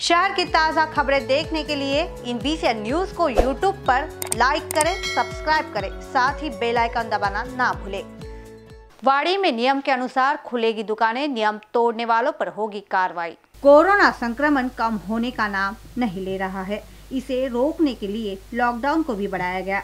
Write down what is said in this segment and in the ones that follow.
शहर की ताज़ा खबरें देखने के लिए इन बीसीएन न्यूज़ को यूट्यूब पर लाइक करें सब्सक्राइब करें, साथ ही बेल आइकन दबाना ना भूलें। वाड़ी में नियम के अनुसार खुलेगी दुकानें, नियम तोड़ने वालों पर होगी कार्रवाई। कोरोना संक्रमण कम होने का नाम नहीं ले रहा है। इसे रोकने के लिए लॉकडाउन को भी बढ़ाया गया।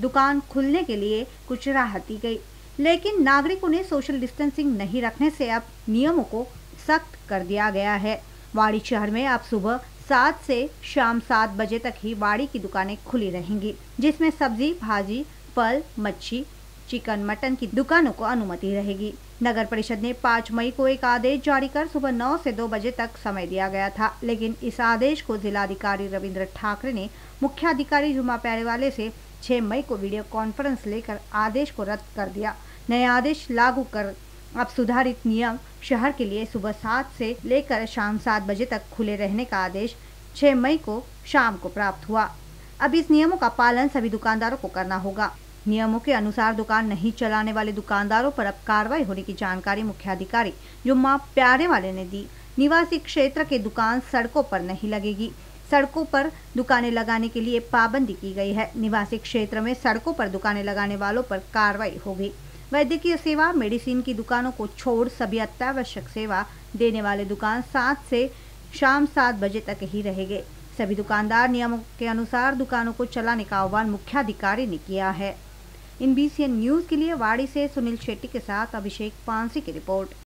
दुकान खुलने के लिए कुछ राहत दी गई, लेकिन नागरिकों ने सोशल डिस्टेंसिंग नहीं रखने से अब नियमों को सख्त कर दिया गया है। वाड़ी शहर में अब सुबह सात से शाम सात बजे तक ही वाड़ी की दुकानें खुली रहेंगी, जिसमें सब्ज़ी, भाजी, फल, मच्छी, चिकन, मटन की दुकानों को अनुमति रहेगी। नगर परिषद ने 5 मई को एक आदेश जारी कर सुबह 9 से 2 बजे तक समय दिया गया था, लेकिन इस आदेश को जिलाधिकारी रविंद्र ठाकरे ने मुख्याधिकारी जुमा प्यारेवाले से 6 मई को वीडियो कॉन्फ्रेंस लेकर आदेश को रद्द कर दिया। नए आदेश लागू कर अब सुधारित नियम शहर के लिए सुबह सात से लेकर शाम सात बजे तक खुले रहने का आदेश 6 मई को शाम को प्राप्त हुआ। अब इस नियमों का पालन सभी दुकानदारों को करना होगा। नियमों के अनुसार दुकान नहीं चलाने वाले दुकानदारों पर अब कार्रवाई होने की जानकारी मुख्याधिकारी जुम्मा प्यारे वाले ने दी। निवासी क्षेत्र के दुकान सड़कों पर नहीं लगेगी। सड़कों पर दुकानें लगाने के लिए पाबंदी की गई है। निवासी क्षेत्र में सड़कों पर दुकानें लगाने वालों पर कार्रवाई होगी। वैद्यकीय सेवा, मेडिसिन की दुकानों को छोड़ सभी अत्यावश्यक सेवा देने वाले दुकान सात से शाम सात बजे तक ही रहेंगे। सभी दुकानदार नियमों के अनुसार दुकानों को चलाने का आह्वान मुख्याधिकारी ने किया है। इन बीसीएन न्यूज़ के लिए वाड़ी से सुनील शेट्टी के साथ अभिषेक पांसी की रिपोर्ट।